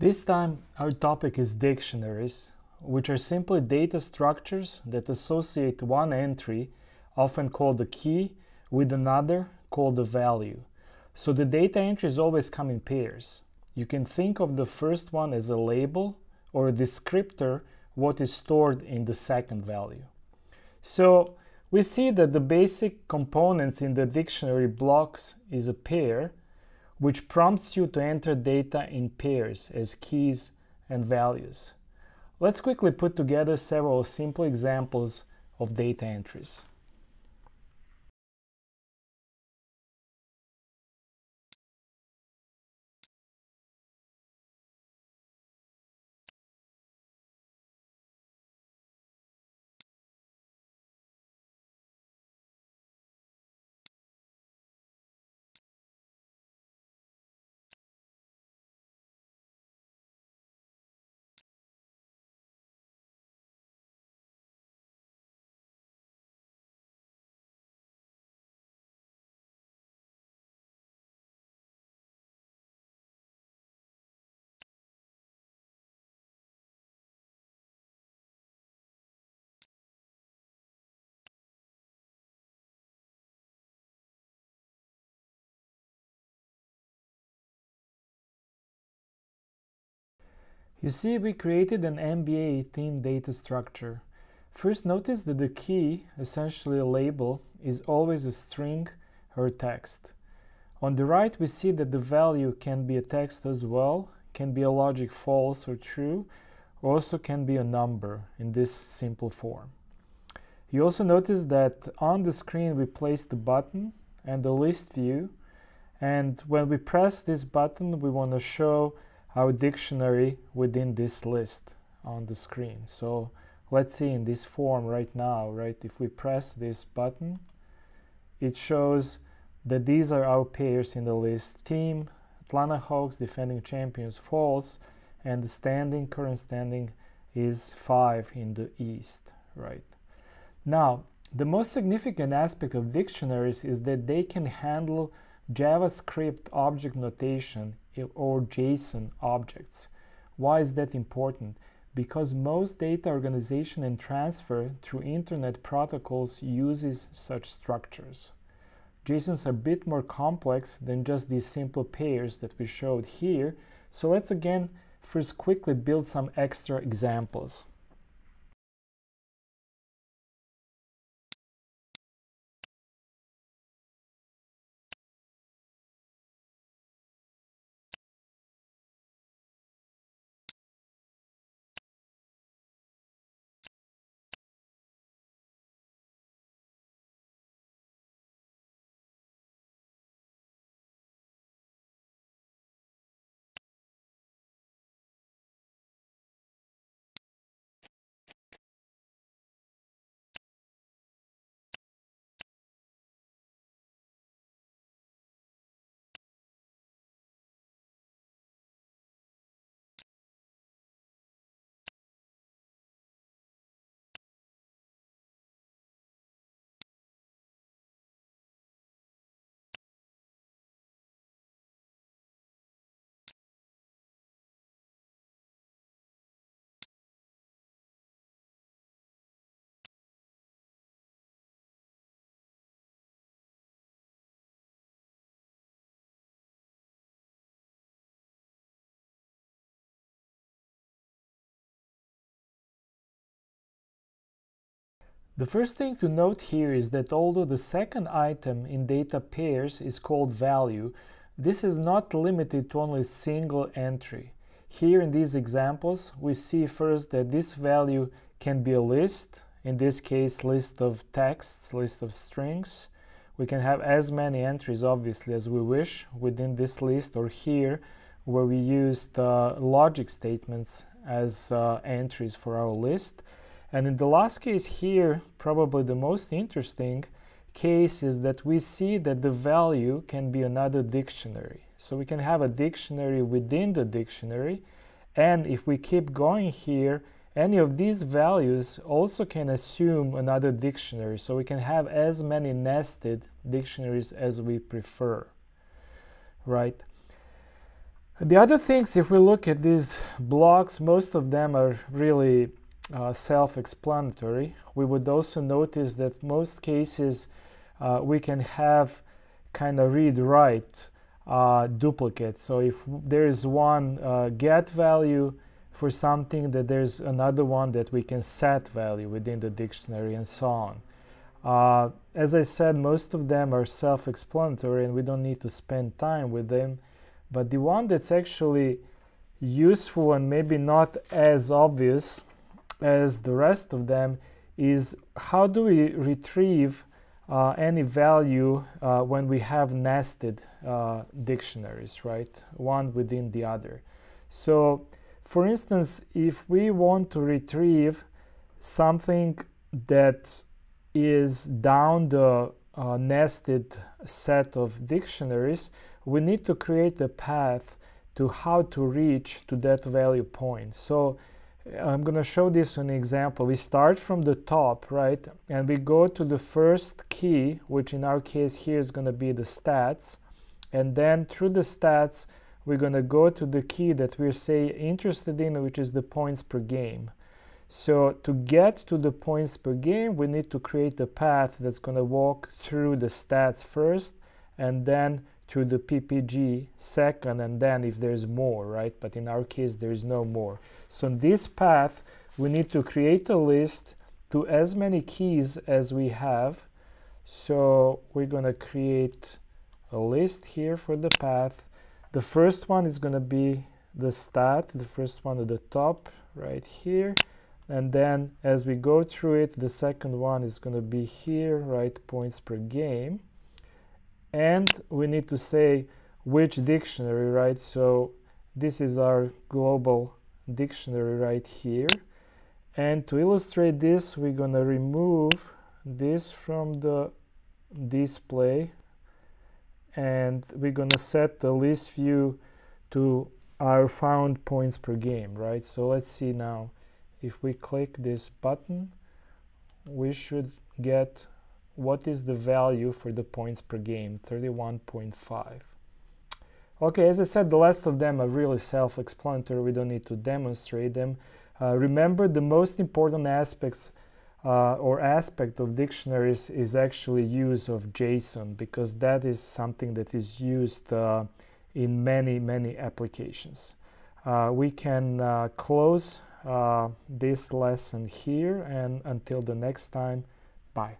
This time our topic is dictionaries, which are simply data structures that associate one entry, often called a key, with another called a value. So the data entries always come in pairs. You can think of the first one as a label or a descriptor what is stored in the second value. So we see that the basic components in the dictionary blocks is a pair which prompts you to enter data in pairs as keys and values. Let's quickly put together several simple examples of data entries. You see, we created an NBA theme data structure. First, notice that the key, essentially a label, is always a string or text. On the right, we see that the value can be a text as well, can be a logic false or true, also can be a number in this simple form. You also notice that on the screen we place the button and the list view, and when we press this button, we want to show our dictionary within this list on the screen. So let's see in this form right now, right? If we press this button, it shows that these are our pairs in the list. Team, Atlanta Hawks, defending champions, false, and the standing, current standing is 5 in the East, right? Now, the most significant aspect of dictionaries is that they can handle JavaScript object notation or JSON objects. Why is that important? Because most data organization and transfer through internet protocols uses such structures. JSONs are a bit more complex than just these simple pairs that we showed here, so let's again first quickly build some extra examples. The first thing to note here is that although the second item in data pairs is called value, this is not limited to only single entry. Here in these examples, we see first that this value can be a list, in this case list of texts, list of strings. We can have as many entries obviously as we wish within this list or here where we used uh, logic statements as uh, entries for our list. And in the last case here, probably the most interesting case is that we see that the value can be another dictionary. So we can have a dictionary within the dictionary. And if we keep going here, any of these values also can assume another dictionary. So we can have as many nested dictionaries as we prefer, right? The other things, if we look at these blocks, most of them are really uh, self-explanatory. We would also notice that most cases uh, we can have kind of read-write uh, duplicates. So if there is one uh, get value for something, that there's another one that we can set value within the dictionary and so on. Uh, as I said, most of them are self-explanatory and we don't need to spend time with them but the one that's actually useful and maybe not as obvious as the rest of them is how do we retrieve uh, any value uh, when we have nested uh, dictionaries, right? One within the other. So, for instance, if we want to retrieve something that is down the uh, nested set of dictionaries, we need to create a path to how to reach to that value point. So I'm going to show this an example. We start from the top, right? And we go to the first key, which in our case here is going to be the stats. And then through the stats, we're going to go to the key that we're say interested in, which is the points per game. So to get to the points per game, we need to create a path that's going to walk through the stats first and then through the PPG second and then if there's more, right? But in our case, there's no more. So in this path, we need to create a list to as many keys as we have. So we're going to create a list here for the path. The first one is going to be the stat, the first one at the top right here. And then as we go through it, the second one is going to be here, right, points per game and we need to say which dictionary, right? So this is our global dictionary right here. And to illustrate this, we're going to remove this from the display and we're going to set the list view to our found points per game, right? So let's see now. If we click this button, we should get what is the value for the points per game? 31.5 okay as I said the last of them are really self-explanatory. We don't need to demonstrate them. Uh, remember the most important aspects uh, or aspect of dictionaries is actually use of JSON because that is something that is used uh, in many many applications. Uh, we can uh, close uh, this lesson here and until the next time bye